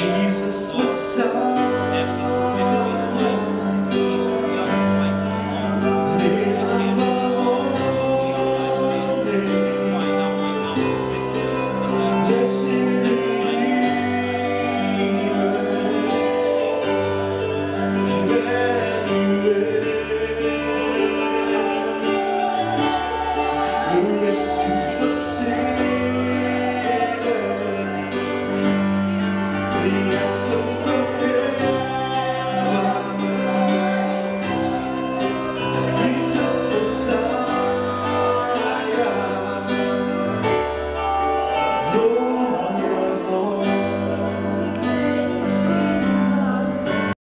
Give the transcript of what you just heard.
Jesus was so